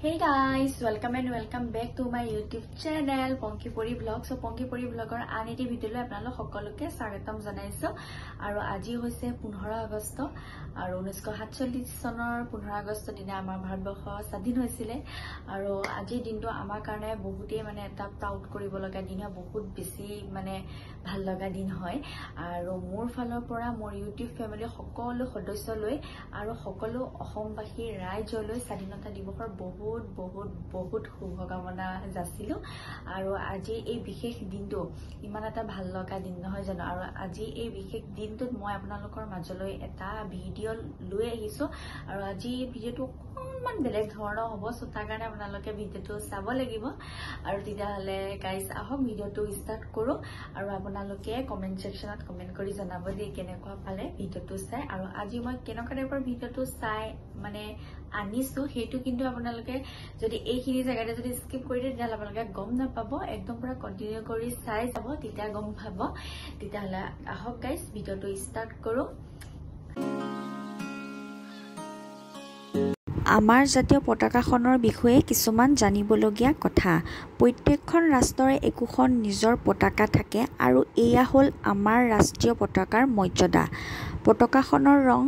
Hey guys, welcome and welcome back to my YouTube channel পংকি পৰি blog চ' পংকি পৰি ব্লগৰ আন এটি ভিডিঅ'লৈ আপোনালোক সকলোকে স্বাগতম জনাইছোঁ। আৰু আজি হৈছে পোন্ধৰ আগষ্ট আৰু ঊনৈছশ সাতচল্লিছ চনৰ পোন্ধৰ আগষ্টৰ দিনা আমাৰ ভাৰতবৰ্ষ স্বাধীন হৈছিলে। আৰু আজিৰ দিনটো আমাৰ কাৰণে বহুতেই মানে এটা প্ৰাউড কৰিব লগা দিন হয় বহুত বেছি মানে ভাল লগা দিন হয়। আৰু মোৰ ফালৰ পৰা মোৰ ইউটিউব ফেমিলিৰ সকলো সদস্যলৈ আৰু সকলো অসমবাসী ৰাইজলৈ স্বাধীনতা দিৱসৰ বহুত বহুত বহুত শুভকামনা যাচিলোঁ। আৰু আজি এই বিশেষ দিনটো ইমান এটা ভাল লগা দিন নহয় জানো? আৰু আজি এই বিশেষ দিনটোত মই আপোনালোকৰ মাজলৈ এটা ভিডিঅ' লৈ আহিছোঁ। আৰু আজি ভিডিঅ'টো অকণমান বেলেগ ধৰণৰ হ'ব চ' তাৰ কাৰণে আপোনালোকে ভিডিঅ'টো চাব লাগিব। আৰু তেতিয়াহ'লে গাইজ আহক ভিডিঅ'টো ষ্টাৰ্ট কৰোঁ। আৰু আপোনালোকে কমেণ্ট ছেকশ্যনত কমেণ্ট কৰি জনাব দেই কেনেকুৱা পালে ভিডিঅ'টো চাই। আৰু আজি মই কেনেকুৱা টাইপৰ ভিডিঅ'টো চাই মানে আনিছোঁ সেইটো কিন্তু আপোনালোকে যদি এইখিনি জেগাতে যদি স্কিপ কৰি দিয়ে তেতিয়াহ'লে আপোনালোকে গম নাপাব একদম পূৰা কণ্টিনিউ কৰি চাই যাব তেতিয়া গম পাব। তেতিয়াহ'লে আহক গাইজ ভিডিঅ'টো ষ্টাৰ্ট কৰোঁ। আমাৰ জাতীয় পতাকাখনৰ বিষয়ে কিছুমান জানিবলগীয়া কথা। প্ৰত্যেকখন ৰাষ্ট্ৰৰে একোখন নিজৰ পতাকা থাকে আৰু এয়া হ'ল আমাৰ ৰাষ্ট্ৰীয় পতাকাৰ মৰ্যাদা। পতাকাখনৰ ৰং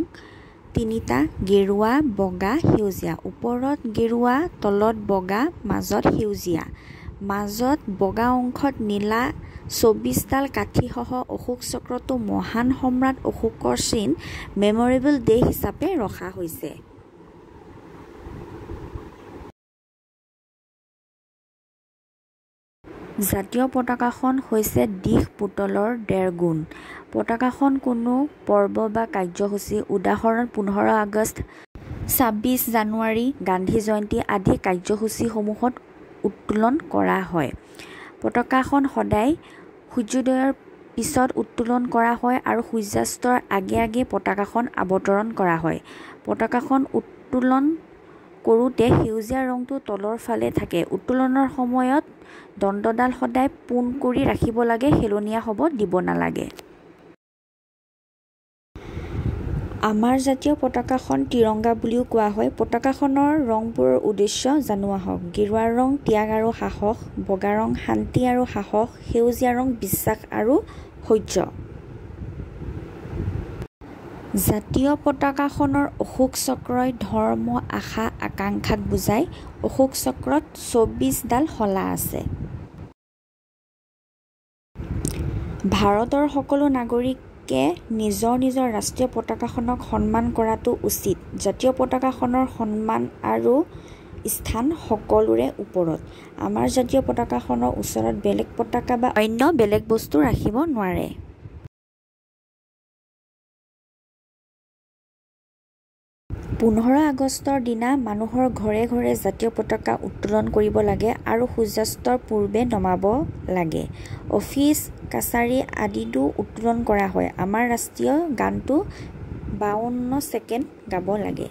তিনিটা গেৰুৱা বগা সেউজীয়া। ওপৰত গেৰুৱা তলত বগা মাজত সেউজীয়া। মাজত বগা অংশত নীলা চৌবিছডাল কাঠিসহ অশোক চক্ৰটো মহান সম্ৰাট অশোকৰ চিন মেমৰেবল ডে হিচাপে ৰখা হৈছে। জাতীয় পতাকাখন হৈছে দিশ পুতলৰ ডেৰগুণ পতাকাখন কোনো পৰ্ব বা কাৰ্যসূচী উদাহৰণ পোন্ধৰ আগষ্ট ছাব্বিছ জানুৱাৰী গান্ধী জয়ন্তী আদি কাৰ্যসূচীসমূহত উত্তোলন কৰা হয়। পতাকাখন সদায় সূৰ্যোদয়ৰ পিছত উত্তোলন কৰা হয় আৰু সূৰ্যাস্তৰ আগে আগে পতাকাখন অৱতৰণ কৰা হয়। পতাকাখন উত্তোলন কৰোঁতে সেউজীয়া ৰংটো তলৰ ফালে থাকে। উত্তোলনৰ সময়ত দণ্ডডাল সদায় পোন কৰি ৰাখিব লাগে হেলনীয়া হ'ব দিব নালাগে। আমাৰ জাতীয় পতাকাখন ত্ৰিৰংগা বুলিও কোৱা হয়। পতাকাখনৰ ৰংবোৰৰ উদ্দেশ্য জনোৱা হওক। গেৰুৱা ৰং ত্যাগ আৰু সাহস বগা ৰং শান্তি আৰু সাহস সেউজীয়া ৰং বিশ্বাস আৰু শৌৰ্য জাতীয় পতাকাখনৰ অশোক চক্ৰই ধৰ্ম আশা আকাংক্ষাক বুজায় অশোক চক্ৰত চৌব্বিছডাল শলা আছে। ভাৰতৰ সকলো নাগৰিকে নিজৰ নিজৰ ৰাষ্ট্ৰীয় পতাকাখনক সন্মান কৰাটো উচিত। জাতীয় পতাকাখনৰ সন্মান আৰু স্থান সকলোৰে ওপৰত। আমাৰ জাতীয় পতাকাখনৰ ওচৰত বেলেগ পতাকা বা অন্য বেলেগ বস্তু ৰাখিব নোৱাৰে। পোন্ধৰ আগষ্টৰ দিনা মানুহৰ ঘৰে ঘৰে জাতীয় পতাকা উত্তোলন কৰিব লাগে আৰু সূৰ্যাস্তৰ পূৰ্বে নমাব লাগে। অফিচ কাছাৰী আদিতো উত্তোলন কৰা হয়। আমাৰ ৰাষ্ট্ৰীয় গানটো বাৱন্ন ছেকেণ্ড গাব লাগে।